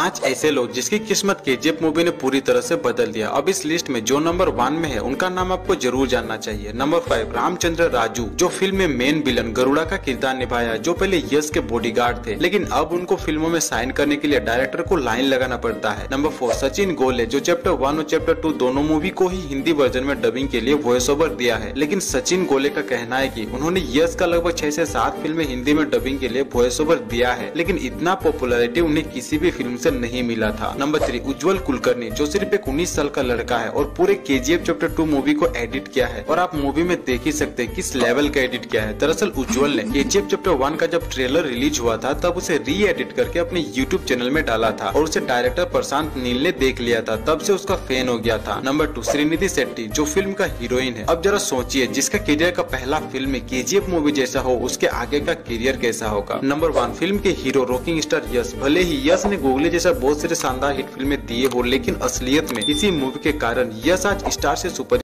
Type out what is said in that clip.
पाँच ऐसे लोग जिसकी किस्मत के जेप मूवी ने पूरी तरह से बदल दिया। अब इस लिस्ट में जो नंबर वन में है, उनका नाम आपको ज़रूर जानना चाहिए। नंबर फाइव रामचंद्र राजू, जो फ़िल्म में मेन विलन गरुड़ा का किरदार निभाया, जो पहले यश के बॉडीगार्ड थे। लेकिन अब उनको फ़िल्मों में साइन करने के लिए डायरेक्टर को लाइन लगाना पड़ता है। नंबर फोर सचिन गोले, जो चैप्टर वन और चैप्टर टू दोनों मूवी को ही हिंदी वर्जन में डबिंग के लिए वॉइस ओवर दिया है। लेकिन सचिन गोले का कहना है की उन्होंने यश का लगभग छह से सात फ़िल्म हिंदी में डबिंग के लिए वॉइस ओवर दिया है। लेकिन इतना पॉपुलरिटी उन्हें किसी भी फ़िल्म से नहीं मिला था। नंबर थ्री उज्जवल कुलकर्णी, जो सिर्फ़ एक उन्नीस साल का लड़का है और पूरे के चैप्टर टू मूवी को एडिट किया है। और आप मूवी में देख ही सकते हैं किस लेवल का एडिट किया है। दरअसल उज्जवल ने के चैप्टर वन का जब ट्रेलर रिलीज़ हुआ था, तब उसे री एडिट करके अपने यूट्यूब चैनल में डाला था और उसे डायरेक्टर प्रशांत नील ने देख लिया था। तब से उसका फ़ैन हो गया था। नंबर टू श्रीनिधि शेट्टी, जो फ़िल्म का हीरोइन है। अब जरा सोचिए, जिसका करियर का पहला फ़िल्म के जी मूवी जैसा हो, उसके आगे का करियर कैसा होगा? नंबर वन फ़िल्म के हीरो रॉकिंग स्टार यश। भले ही यश ने गूगले जैसा बहुत सारे शानदार हिट फ़िल्में दिए हो, लेकिन असलियत में इसी मूवी के कारण यश आज स्टार से सुपर